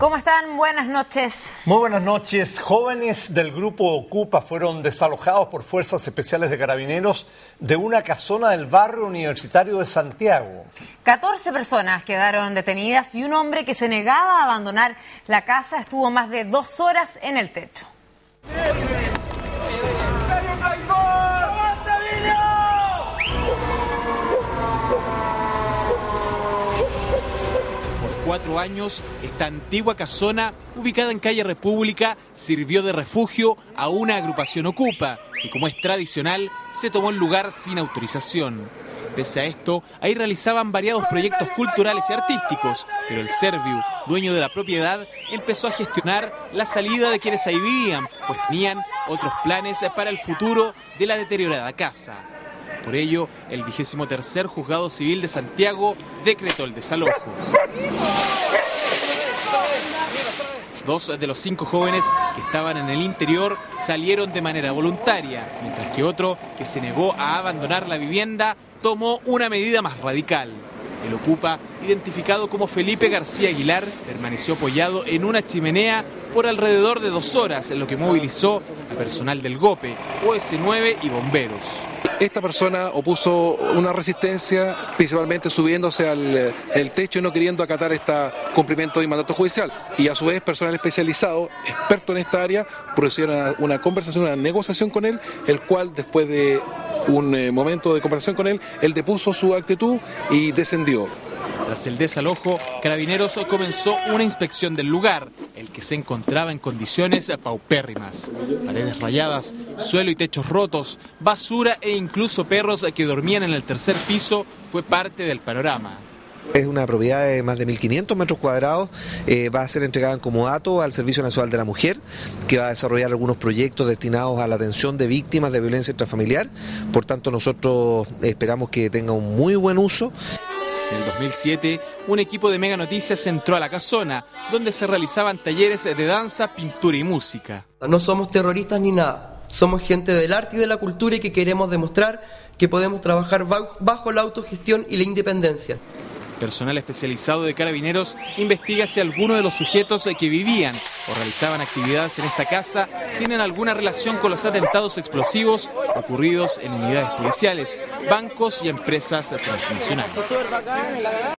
¿Cómo están? Buenas noches. Muy buenas noches. Jóvenes del grupo Ocupa fueron desalojados por fuerzas especiales de carabineros de una casona del barrio universitario de Santiago. 14 personas quedaron detenidas y un hombre que se negaba a abandonar la casa estuvo más de dos horas en el techo. Cuatro años, esta antigua casona, ubicada en calle República, sirvió de refugio a una agrupación ocupa, que como es tradicional, se tomó el lugar sin autorización. Pese a esto, ahí realizaban variados proyectos culturales y artísticos, pero el Serviu, dueño de la propiedad, empezó a gestionar la salida de quienes ahí vivían, pues tenían otros planes para el futuro de la deteriorada casa. Por ello, el vigésimo tercer juzgado civil de Santiago decretó el desalojo. Dos de los cinco jóvenes que estaban en el interior salieron de manera voluntaria, mientras que otro, que se negó a abandonar la vivienda, tomó una medida más radical. El ocupa, identificado como Felipe García Aguilar, permaneció apoyado en una chimenea por alrededor de dos horas, en lo que movilizó a personal del GOPE, OS9 y bomberos. Esta persona opuso una resistencia, principalmente subiéndose al techo y no queriendo acatar este cumplimiento de mandato judicial. Y a su vez, personal especializado, experto en esta área, procedieron una conversación, una negociación con él, el cual después de un eh, momento de conversación con él, él depuso su actitud y descendió. Tras el desalojo, Carabineros comenzó una inspección del lugar, el que se encontraba en condiciones paupérrimas. Paredes rayadas, suelo y techos rotos, basura e incluso perros que dormían en el tercer piso fue parte del panorama. Es una propiedad de más de 1.500 metros cuadrados, eh, va a ser entregada en comodato al Servicio Nacional de la Mujer, que va a desarrollar algunos proyectos destinados a la atención de víctimas de violencia intrafamiliar. Por tanto, nosotros esperamos que tenga un muy buen uso. En el 2007, un equipo de Mega Noticias entró a la casona, donde se realizaban talleres de danza, pintura y música. No somos terroristas ni nada, somos gente del arte y de la cultura y que queremos demostrar que podemos trabajar bajo la autogestión y la independencia. Personal especializado de carabineros investiga si alguno de los sujetos que vivían o realizaban actividades en esta casa tienen alguna relación con los atentados explosivos ocurridos en unidades policiales, bancos y empresas transnacionales.